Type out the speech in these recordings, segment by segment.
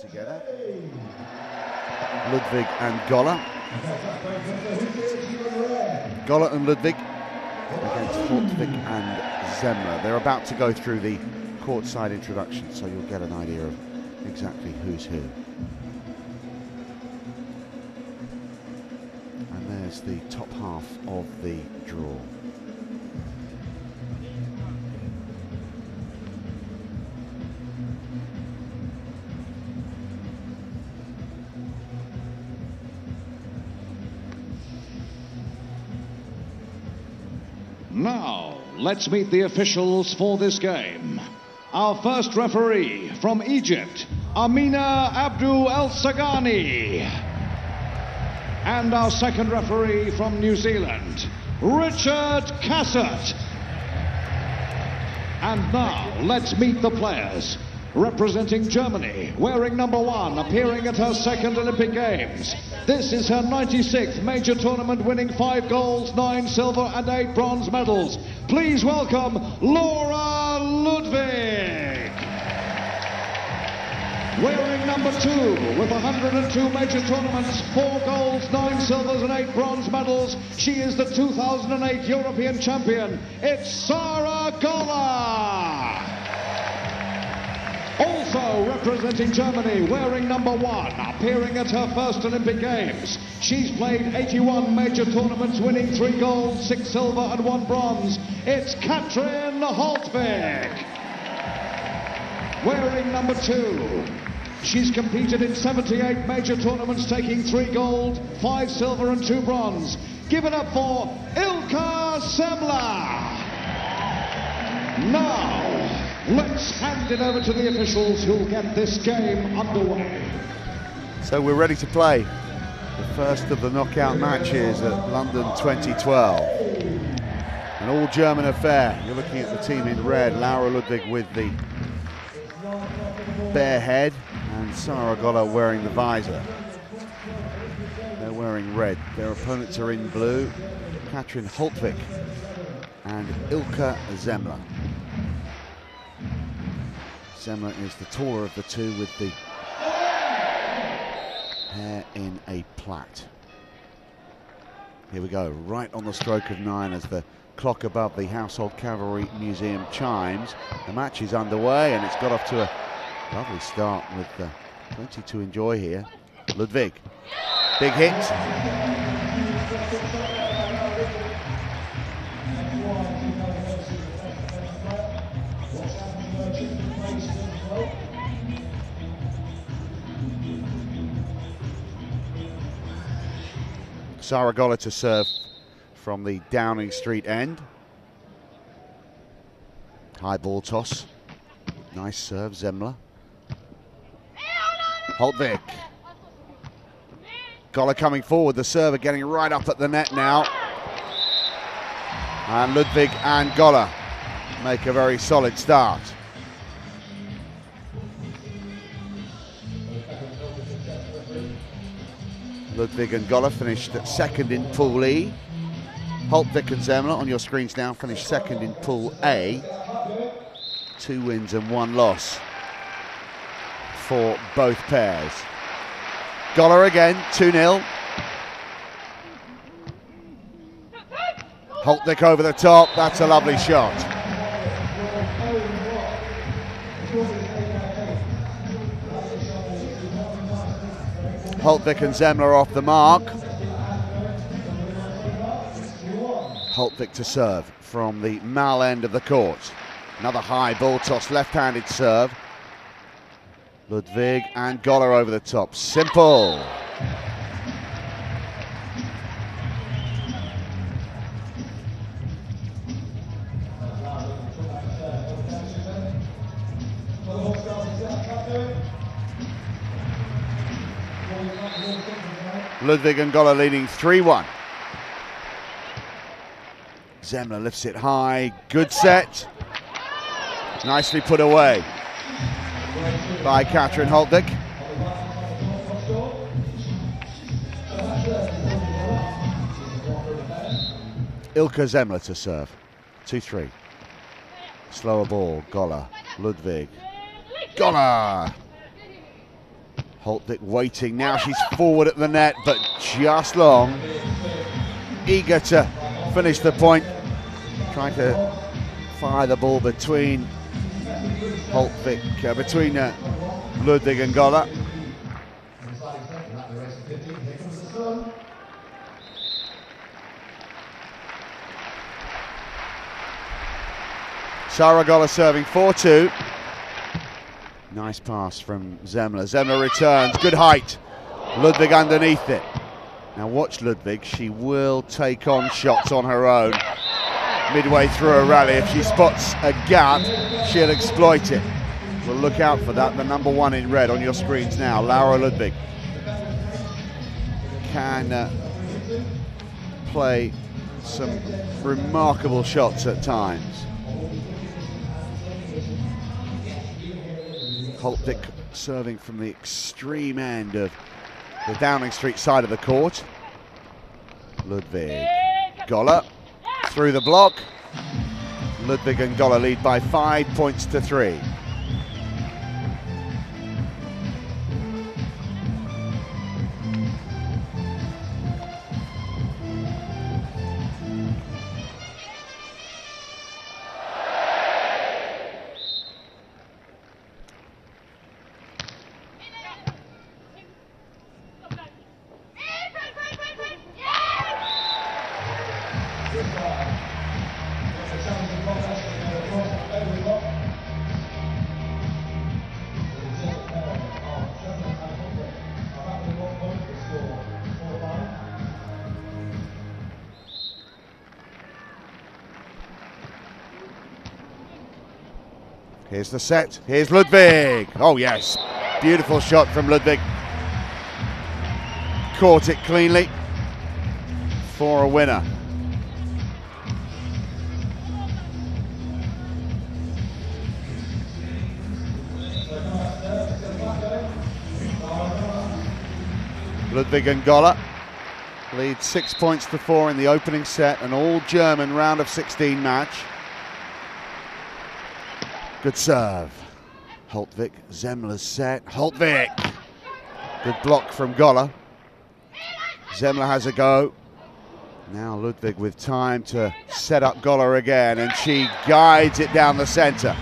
together. Ludwig and Goller. Goller and Ludwig against Holtwick and Semmler. They're about to go through the courtside introduction, so you'll get an idea of exactly who's who. And there's the top half of the draw. Let's meet the officials for this game. Our first referee from Egypt, Amina Abdul El Sagani. And our second referee from New Zealand, Richard Cassett. And now, let's meet the players. Representing Germany, wearing number one, appearing at her second Olympic Games. This is her 96th major tournament, winning five golds, nine silver, and eight bronze medals. Please welcome Laura Ludwig. Wearing number two, with 102 major tournaments, four golds, nine silvers, and eight bronze medals, she is the 2008 European champion. It's Sarah Goller. Representing Germany, wearing number one, appearing at her first Olympic Games. She's played 81 major tournaments, winning three gold, six silver, and one bronze. It's Katrin Holtwick. Wearing number two, she's competed in 78 major tournaments, taking three gold, five silver, and two bronze. Give it up for Ilka Semmler. Now, let's hand it over to the officials who'll get this game underway. So we're ready to play the first of the knockout matches at London 2012. An all German affair. You're looking at the team in red, Laura Ludwig with the bare head and Sarah Goller wearing the visor. They're wearing red. Their opponents are in blue, Katrin Holtwick and Ilka Semmler. Semmler is the taller of the two with the hair in a plait. Here we go, right on the stroke of nine as the clock above the Household Cavalry Museum chimes. The match is underway and it's got off to a lovely start with uh, plenty to enjoy here. Ludwig, big hit. Sarah Goller to serve from the Downing Street end. High ball toss. Nice serve, Semmler. Holtwick. Goller coming forward, the server getting right up at the net now. And Ludwig and Goller make a very solid start. Ludwig and Goller finished second in Pool E. Holtwick and Semmler on your screens now finished second in Pool A. Two wins and one loss for both pairs. Goller again, 2-0. Holtwick over the top, that's a lovely shot. Holtwick and Semmler off the mark. Holtwick to serve from the Mall end of the court. Another high ball toss, left-handed serve. Ludwig and Goller over the top. Simple. Ludwig and Goller leading 3-1. Semmler lifts it high. Good set. Nicely put away by Katrin Holtwick. Ilka Semmler to serve. 2-3. Slower ball. Goller. Ludwig. Goller! Holtwick waiting now. She's forward at the net, but just long. Eager to finish the point. Trying to fire the ball between Holtwick, uh, between uh, Ludwig and Goller. Sarah Goller serving 4-2. Nice pass from Semmler. Semmler returns, good height. Ludwig underneath it. Now watch Ludwig, she will take on shots on her own. Midway through a rally, if she spots a gap, she'll exploit it. We'll look out for that. The number one in red on your screens now, Laura Ludwig. Can uh, play some remarkable shots at times. Holtwick serving from the extreme end of the Downing Street side of the court. Ludwig Goller through the block. Ludwig and Goller lead by five points to three. Here's the set. Here's Ludwig. Oh, yes. Beautiful shot from Ludwig. Caught it cleanly for a winner. Ludwig and Goller lead six points to four in the opening set, an all German round of 16 match. Good serve. Holtwick, Semmler's set. Holtwick! Good block from Goller. Semmler has a go. Now Ludwig with time to set up Goller again, and she guides it down the centre.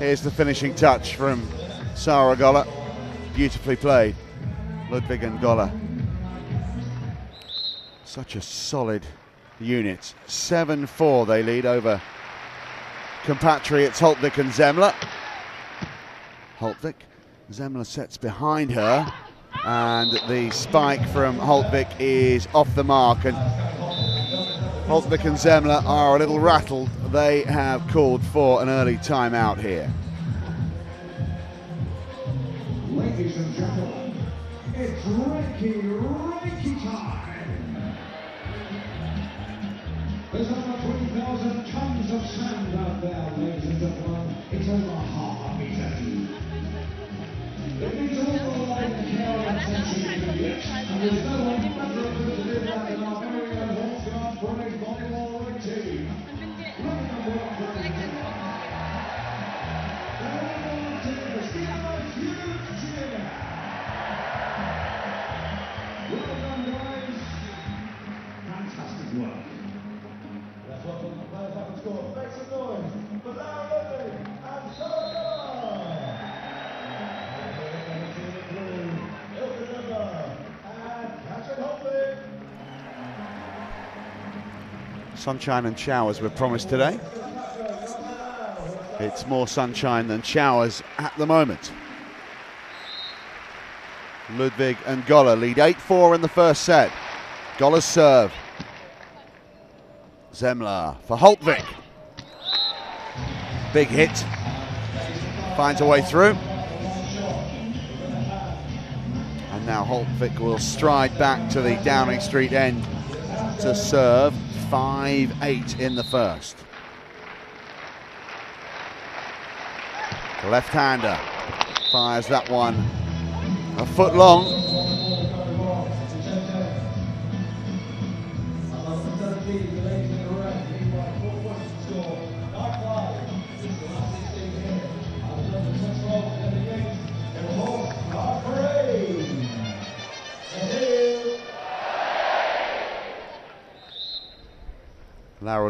Here's the finishing touch from Sarah Goller. Beautifully played. Ludwig and Goller. Such a solid unit. 7-4 they lead over compatriots Holtwick and Semmler. Holtwick, Semmler sets behind her. And the spike from Holtwick is off the mark. And Holtwick and Semmler are a little rattled. They have called for an early timeout here. Ladies and gentlemen, it's Reiki, Reiki time. There's over 3,000 tons of sand out there, ladies and gentlemen. It's over half a meter. It all the light care and attention you can get. And there's no one better to do that than our very own Hawksguard British volleyball team. Work for the Sunshine and showers were promised today. It's more sunshine than showers at the moment. Ludwig and Goller lead 8-4 in the first set. Goller's serve. Semmler for Holtwick. Big hit. Finds a way through. And now Holtwick will stride back to the Downing Street end to serve 5-8 in the first. Left-hander fires that one a foot long.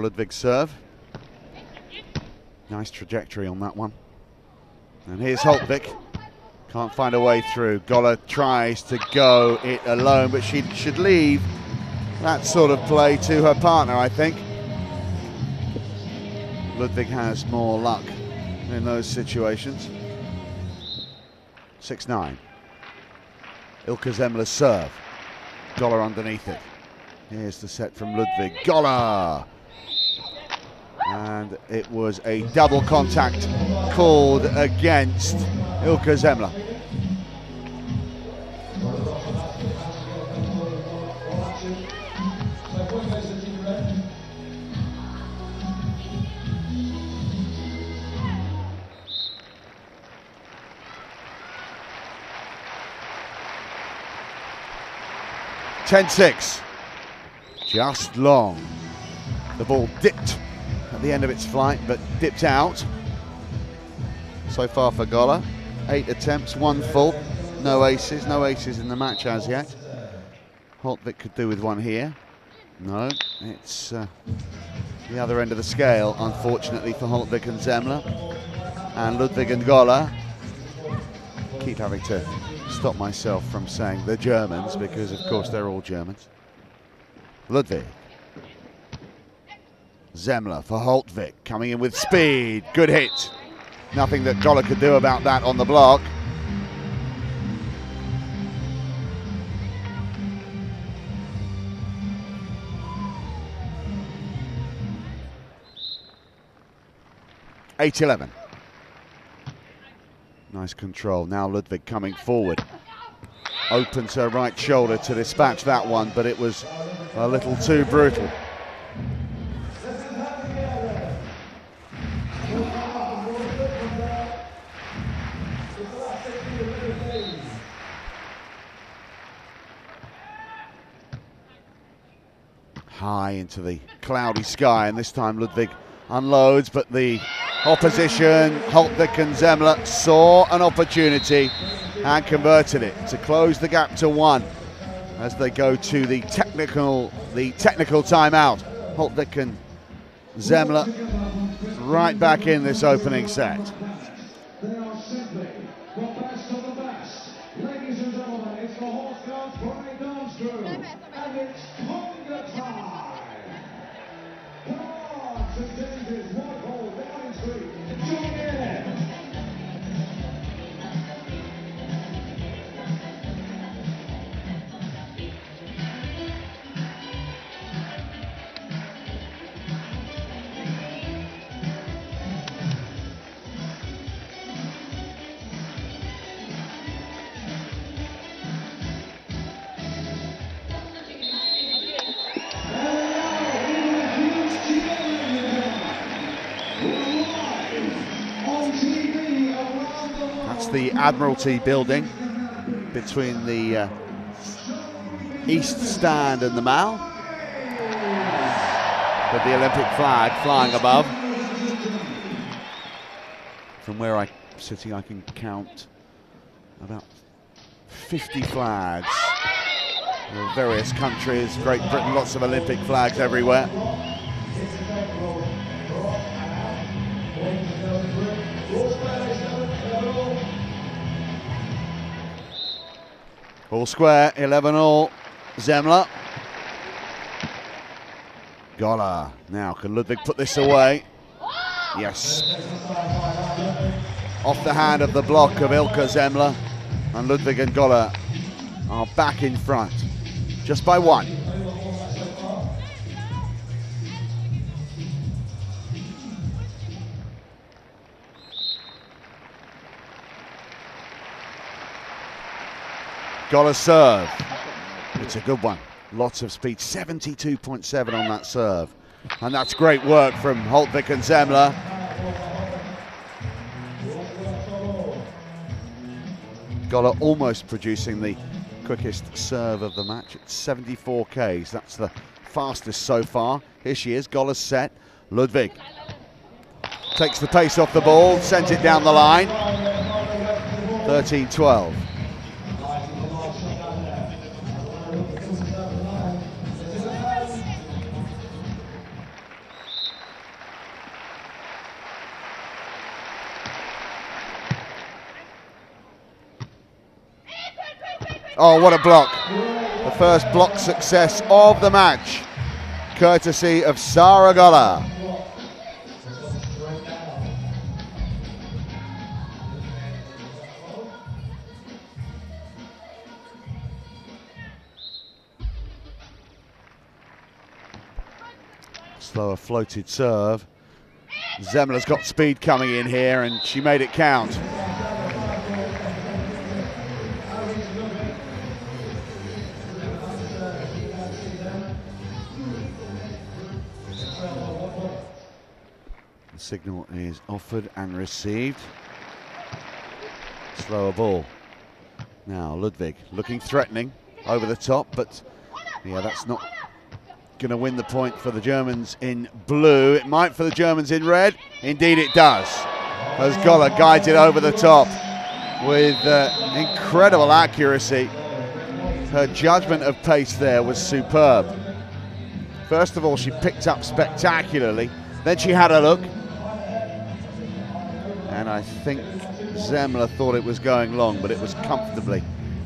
Ludwig serve. Nice trajectory on that one. And here's Holtwick. Can't find a way through. Goller tries to go it alone, but she should leave that sort of play to her partner, I think. Ludwig has more luck in those situations. 6-9. Ilka Semmler serve. Goller underneath it. Here's the set from Ludwig. Goller! And it was a double contact called against Ilka Semmler. Ten six, just long. The ball dipped at the end of its flight, but dipped out. So far for Goller, eight attempts, one full, no aces, no aces in the match as yet. Holtwick could do with one here. No, it's uh, the other end of the scale, unfortunately for Holtwick and Semmler. And Ludwig and Goller keep having to stop myself from saying the Germans because, of course, they're all Germans. Ludwig Semmler for Holtwick, coming in with speed. Good hit. Nothing that Goller could do about that on the block. Eight eleven. Nice control. Now Ludwig coming forward. Opens her right shoulder to dispatch that one, but it was a little too brutal. High into the cloudy sky, and this time Ludwig unloads, but the opposition, Holtwick and Semmler, saw an opportunity and converted it to close the gap to one as they go to the technical the technical timeout. Holtwick and Semmler right back in this opening set. The Admiralty building between the uh, East Stand and the Mall. With the Olympic flag flying above. From where I'm sitting, I can count about 50 flags of various countries, Great Britain, lots of Olympic flags everywhere. Square, 11 all. Semmler. Goller. Now, can Ludwig put this away? Yes. Off the hand of the block of Ilka Semmler. And Ludwig and Goller are back in front. Just by one. Got a serve. It's a good one. Lots of speed. 72.7 on that serve. And that's great work from Holtwick and Semmler. Goller almost producing the quickest serve of the match. It's 74 Ks. That's the fastest so far. Here she is. Goller's set. Ludwig takes the pace off the ball, sends it down the line. 13 12. Oh, what a block. The first block success of the match, courtesy of Sara Goller. Slower floated serve. Semmler's got speed coming in here and she made it count. Signal is offered and received. Slower ball. Now Ludwig looking threatening over the top, but yeah, that's not going to win the point for the Germans in blue. It might for the Germans in red. Indeed, it does. As Goller guides it over the top with uh, incredible accuracy. Her judgment of pace there was superb. First of all, she picked up spectacularly. Then she had a look. And I think Semmler thought it was going long, but it was comfortably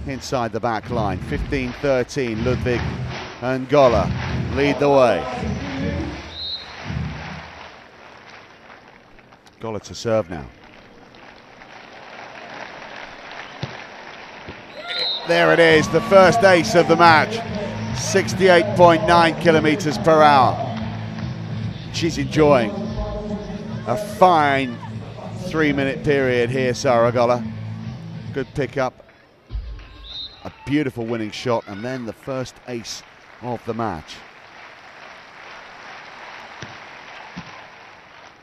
inside the back line. 15-13, Ludwig and Goller lead the way. Goller to serve now. There it is, the first ace of the match. 68.9 kilometers per hour. She's enjoying a fine three minute period here, Sara Goller. Good pickup. A beautiful winning shot, and then the first ace of the match.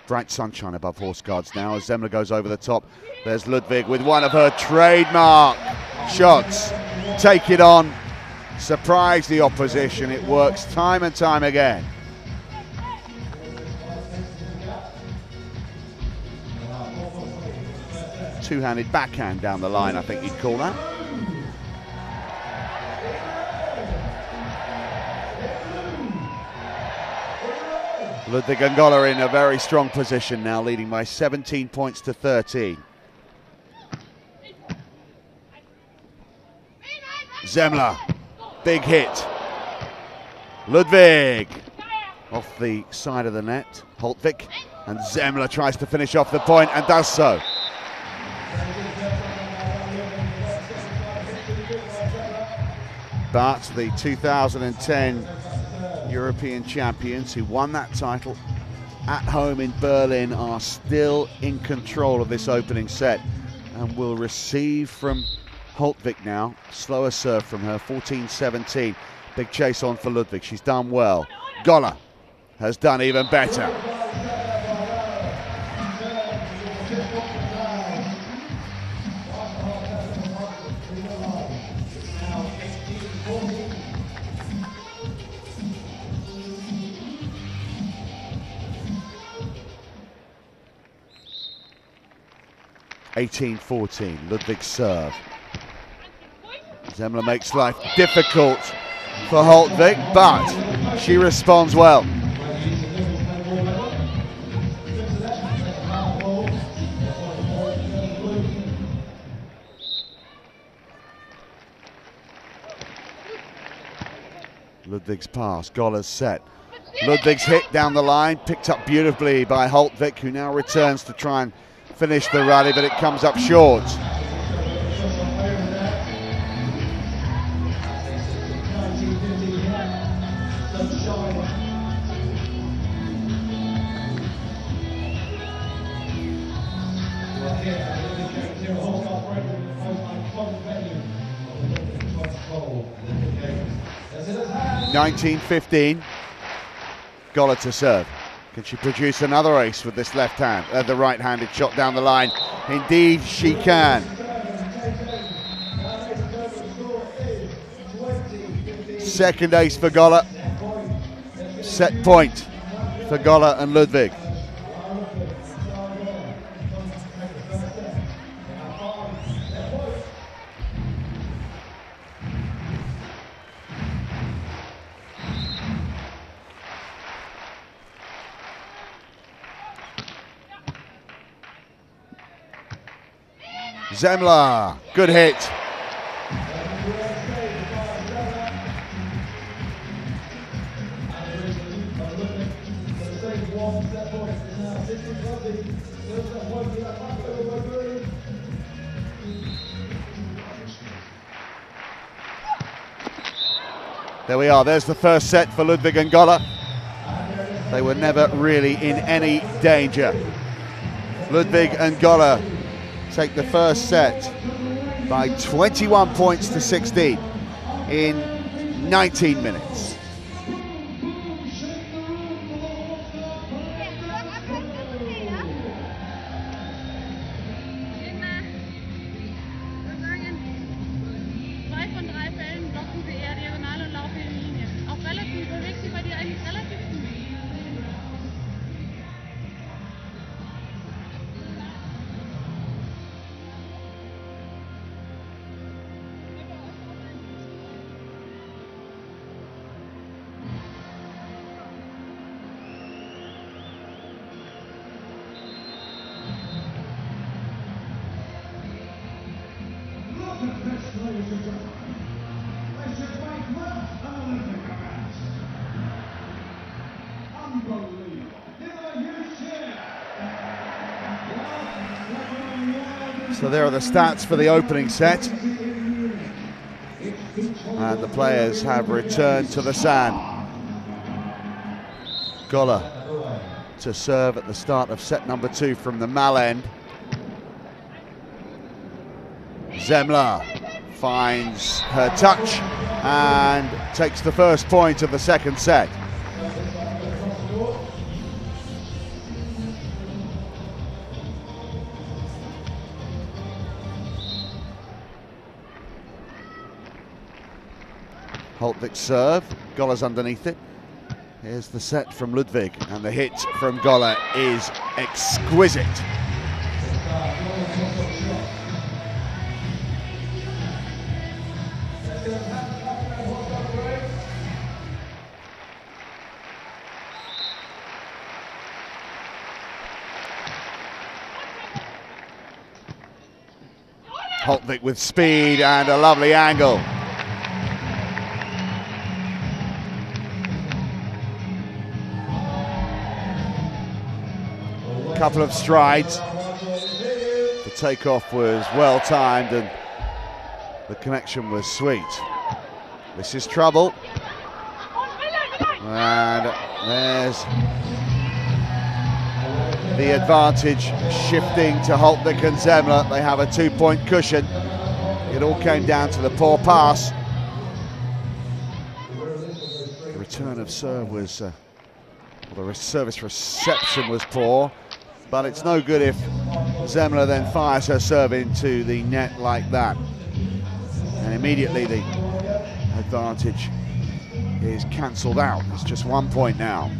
Bright sunshine above Horse Guards now as Semmler goes over the top. There's Ludwig with one of her trademark shots. Take it on, surprise the opposition. It works time and time again. Two-handed backhand down the line, I think you'd call that. Ludwig Goller in a very strong position now, leading by 17 points to 13. Semmler, big hit. Ludwig off the side of the net. Holtwick and Semmler tries to finish off the point and does so. But the 2010 European champions who won that title at home in Berlin are still in control of this opening set and will receive from Holtwick now. Slower serve from her, 14-17. Big chase on for Ludwig. She's done well. Goller has done even better. Eighteen fourteen. Ludwig serve. Semmler makes life difficult for Holtwick, but she responds well. Ludwig's pass, Goller's set. Ludwig's hit down the line, picked up beautifully by Holtwick, who now returns to try and finish the rally, but it comes up short. Nineteen fifteen. Goller to serve. Can she produce another ace with this left hand, uh, the right-handed shot down the line? Indeed, she can. Second ace for Goller. Set point for Goller and Ludwig. Semmler, good hit. There we are, there's the first set for Ludwig and Goller. They were never really in any danger. Ludwig and Goller take the first set by 21 points to 16 in 19 minutes. Are the stats for the opening set. And the players have returned to the sand. Goller to serve at the start of set number two from the Mall end. Semmler finds her touch and takes the first point of the second set. Holtwick serve, Goller's underneath it. Here's the set from Ludwig, and the hit from Goller is exquisite. Holtwick with speed and a lovely angle. Couple of strides. The takeoff was well timed and the connection was sweet. This is trouble. And there's the advantage shifting to Holtwick and Semmler. They have a two-point cushion. It all came down to the poor pass. The return of serve was, uh, well, the service reception was poor but it's no good if Semmler then fires her serve into the net like that. And immediately the advantage is cancelled out. It's just one point now.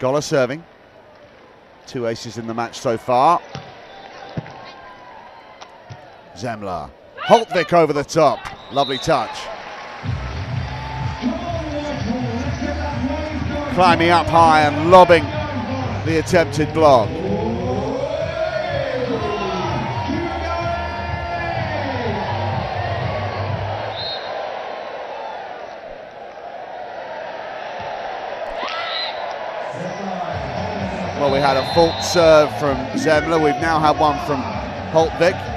Goller serving. Two aces in the match so far. Semmler. Holtwick over the top. Lovely touch. Climbing up high and lobbing the attempted block. Well, we had a fault serve from Semmler. We've now had one from Holtwick.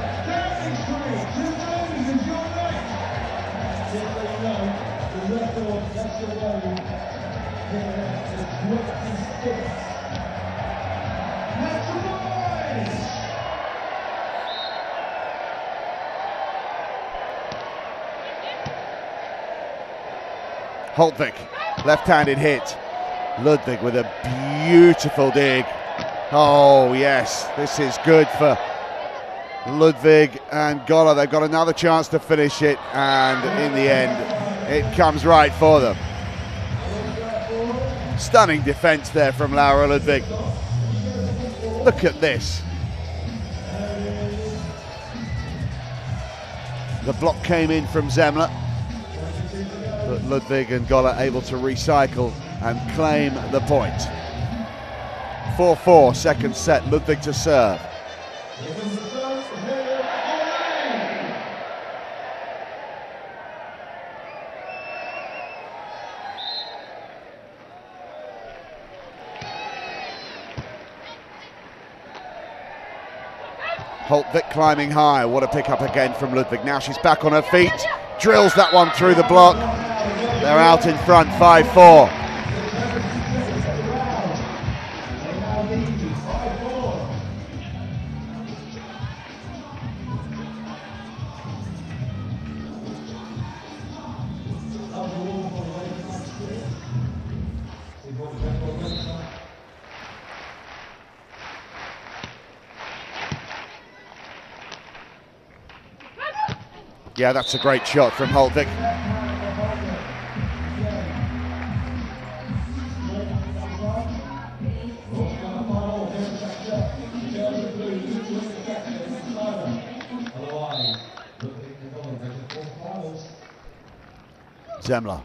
Holtwick, left-handed hit. Ludwig with a beautiful dig. Oh, yes, this is good for Ludwig and Goller, they've got another chance to finish it, and in the end, it comes right for them. Stunning defence there from Laura Ludwig. Look at this. The block came in from Semmler, but Ludwig and Goller able to recycle and claim the point. 4-4, second set, Ludwig to serve. Holtwick climbing high. What a pick up again from Ludwig. Now she's back on her feet. Drills that one through the block. They're out in front, 5-4. Yeah, that's a great shot from Holtwick. Semmler.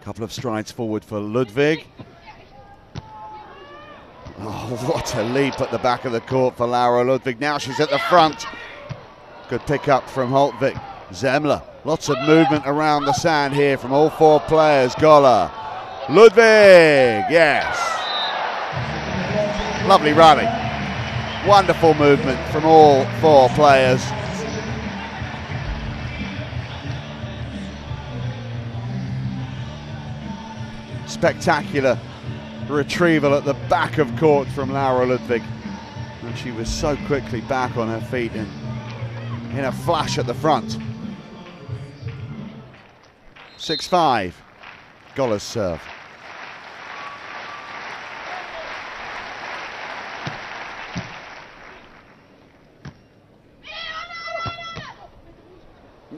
Couple of strides forward for Ludwig. Oh, what a leap at the back of the court for Laura Ludwig. Now she's at the front. Good pick up from Holtwick. Semmler. Lots of movement around the sand here from all four players. Goller. Ludwig. Yes. Lovely rally. Wonderful movement from all four players. Spectacular retrieval at the back of court from Laura Ludwig. And she was so quickly back on her feet and in a flash at the front. 6-5, Goller's serve.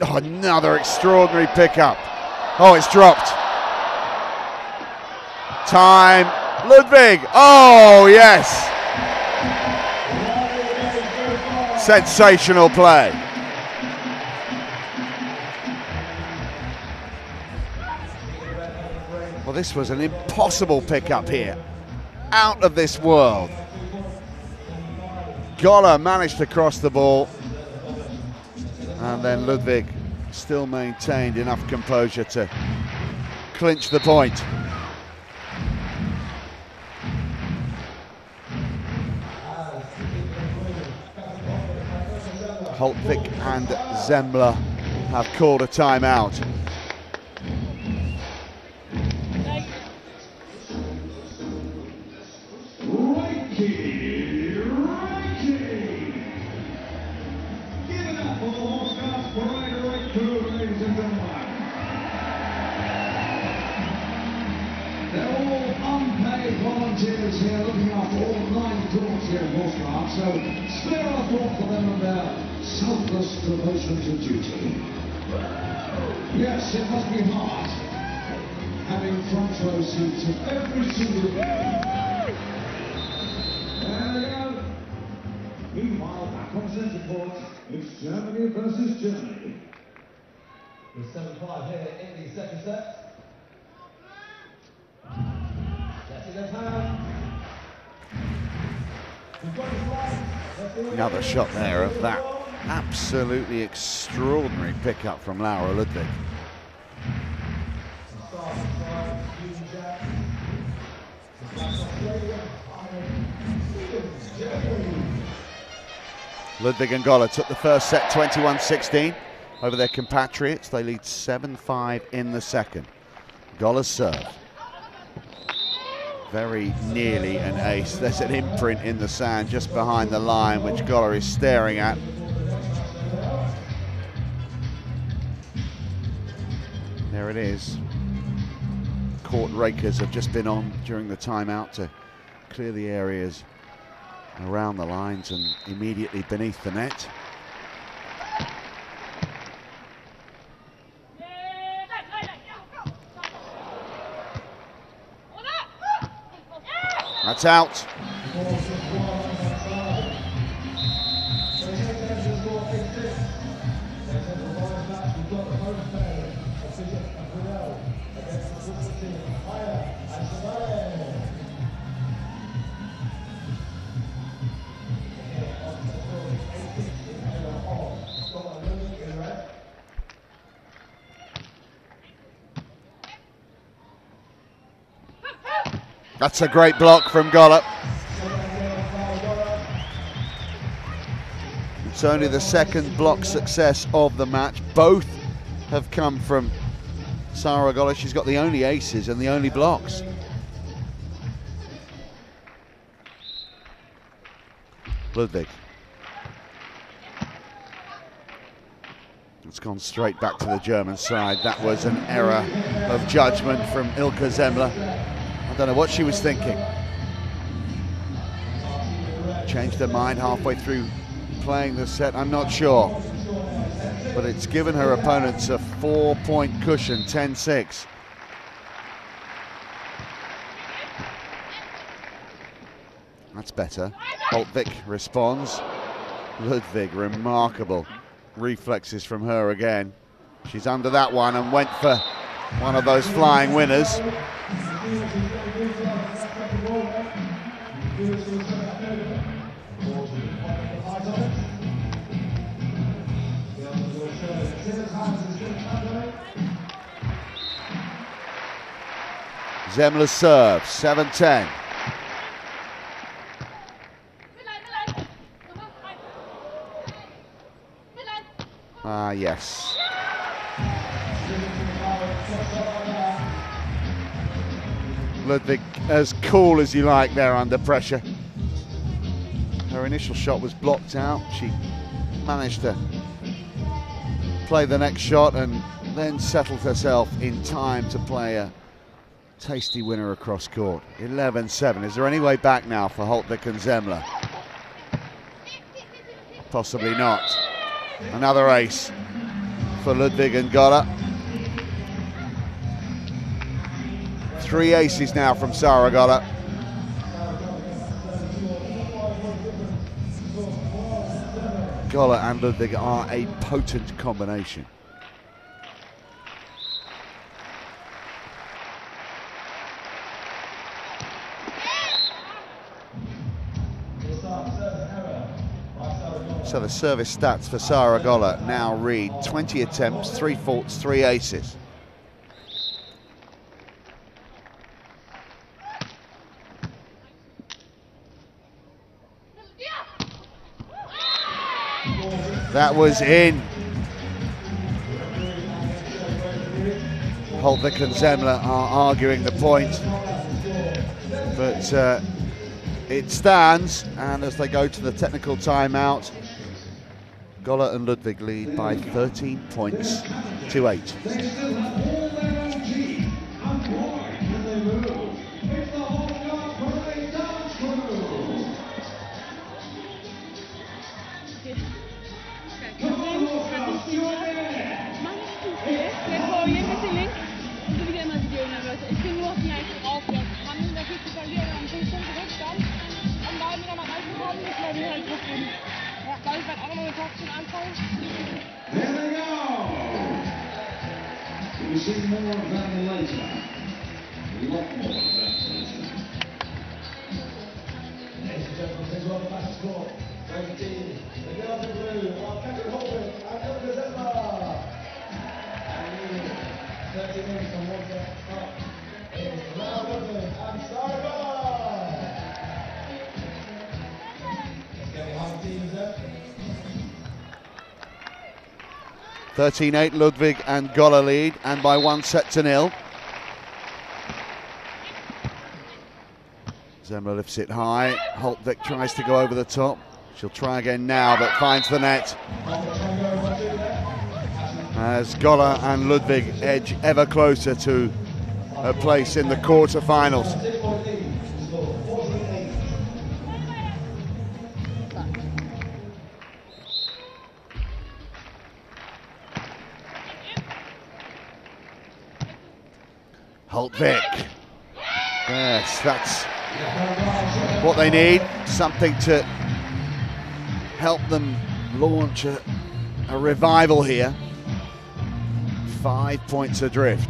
Oh, another extraordinary pickup. Oh, it's dropped. Time, Ludwig. Oh, yes. Sensational play. This was an impossible pickup here. Out of this world. Goller managed to cross the ball. And then Ludwig still maintained enough composure to clinch the point. Holtwick and Semmler have called a timeout. Volunteers here looking after all nine courts here in Horse so spare a thought for them and their selfless devotion to duty. Yes, it must be hard having front row seats in every single game. There we go. Meanwhile, back on centre court, it's Germany versus Germany. With 7-5 here in the second set. Another shot there of that absolutely extraordinary pickup from Laura Ludwig. Ludwig and Goller took the first set 21-16 over their compatriots. They lead 7-5 in the second. Goller's serve very nearly an ace. There's an imprint in the sand just behind the line, which Goller is staring at. There it is. Court rakers have just been on during the timeout to clear the areas around the lines and immediately beneath the net. That's out. That's a great block from Goller. It's only the second block success of the match. Both have come from Sarah Goller. She's got the only aces and the only blocks. Ludwig. It's gone straight back to the German side. That was an error of judgment from Ilka Semmler. I don't know what she was thinking. Changed her mind halfway through playing the set, I'm not sure. But it's given her opponents a four point cushion, 10 6. That's better. Holtwick responds. Ludwig, remarkable reflexes from her again. She's under that one and went for one of those flying winners. Semmler serve, 7-10. Ah, yes. Ludwig as cool as you like there under pressure. Her initial shot was blocked out. She managed to play the next shot and then settled herself in time to play a tasty winner across court. 11-7. Is there any way back now for Holtwick and Semmler? Possibly not. Another ace for Ludwig and Goller. Three aces now from Sarah Goller. Goller and Ludwig are a potent combination. So the service stats for Sarah Goller now read 20 attempts, 3 faults, 3 aces. That was in. Holtwick and Semmler are arguing the point. But uh, it stands, and as they go to the technical timeout, Goller and Ludwig lead by 13 points to 8. See more of that later. 13-8 Ludwig and Goller lead and by one set to nil. Semmler lifts it high. Holtwick tries to go over the top. She'll try again now, but finds the net. As Goller and Ludwig edge ever closer to a place in the quarterfinals. Holtwick. Yes, that's what they need. Something to help them launch a, a revival here. Five points adrift.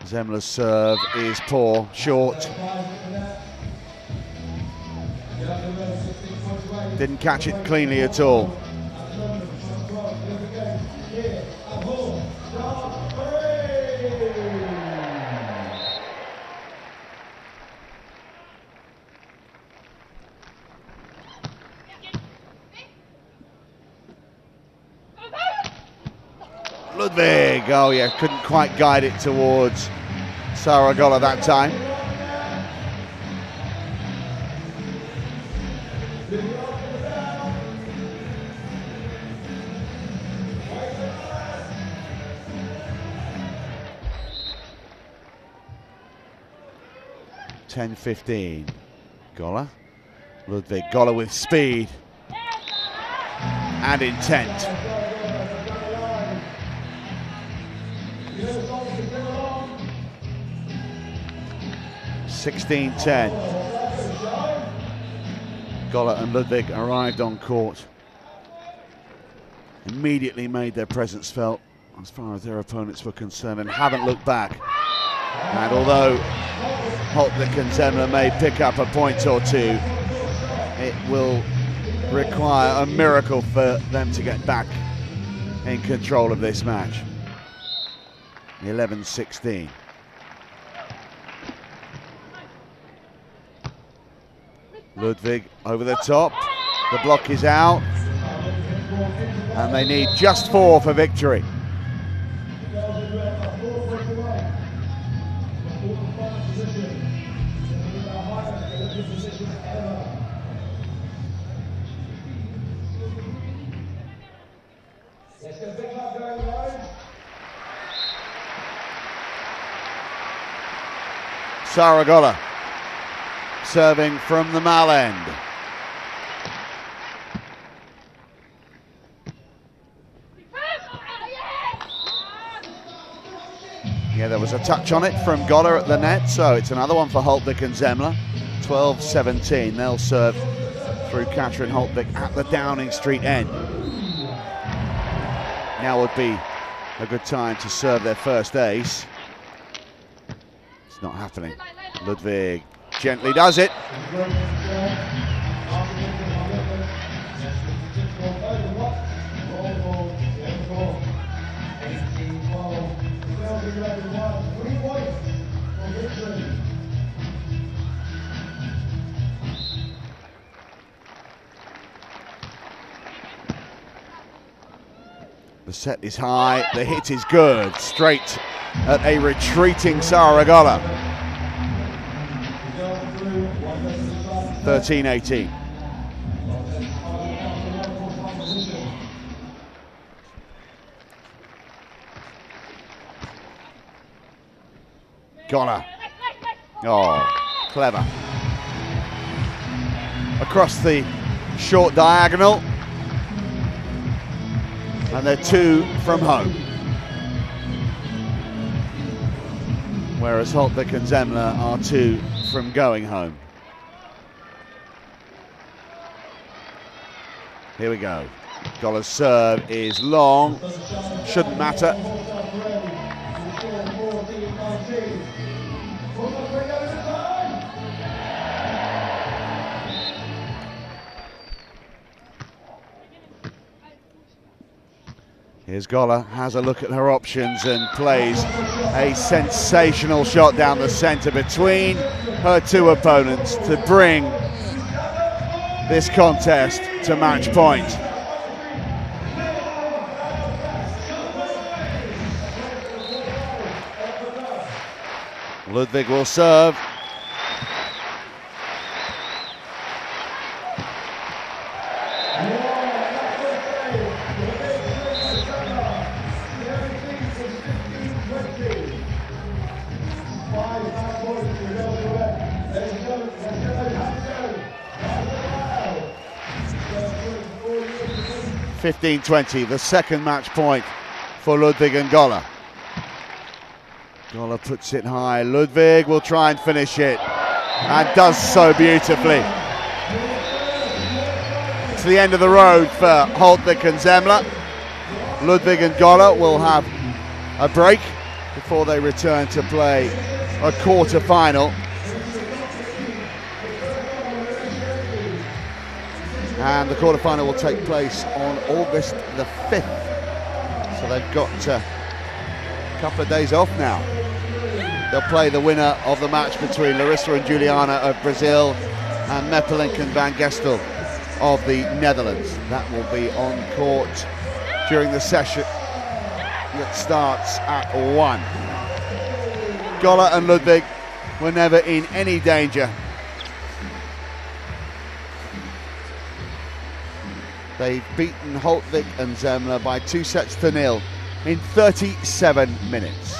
Semmler's serve is poor, short. Didn't catch it cleanly at all. Oh yeah, couldn't quite guide it towards Sarah Goller that time. Ten fifteen. Goller. Ludwig Goller with speed and intent. 16-10. Goller and Ludwig arrived on court. Immediately made their presence felt as far as their opponents were concerned and haven't looked back. And although Holtwick and Semmler may pick up a point or two, it will require a miracle for them to get back in control of this match. 11-16. Ludwig over the top. The block is out. And they need just four for victory. Sarah Goller serving from the Mall end. Yeah, there was a touch on it from Goller at the net, so it's another one for Holtwick and Semmler. 12-17, they'll serve through Katrin Holtwick at the Downing Street end. Now would be a good time to serve their first ace. It's not happening. Ludwig gently does it. The set is high, the hit is good, straight at a retreating Sarah Goller. 13-18. Goller. Oh, clever. Across the short diagonal. And they're two from home. Whereas Holtwick and Semmler are two from going home. Here we go. Goller's serve is long. Shouldn't matter. Here's Goller, has a look at her options and plays a sensational shot down the centre between her two opponents to bring this contest to match point. Ludwig will serve. 15-20, the second match point for Ludwig and Goller. Goller puts it high. Ludwig will try and finish it and does so beautifully. It's the end of the road for Holtwick and Semmler. Ludwig and Goller will have a break before they return to play a quarter final. And the quarter final will take place on August the 5th. So they've got uh, a couple of days off now. They'll play the winner of the match between Larissa and Juliana of Brazil and Meppelink and Van Gestel of the Netherlands. That will be on court during the session that starts at 1. Goller and Ludwig were never in any danger. They've beaten Holtwick and Semmler by two sets to nil in 37 minutes.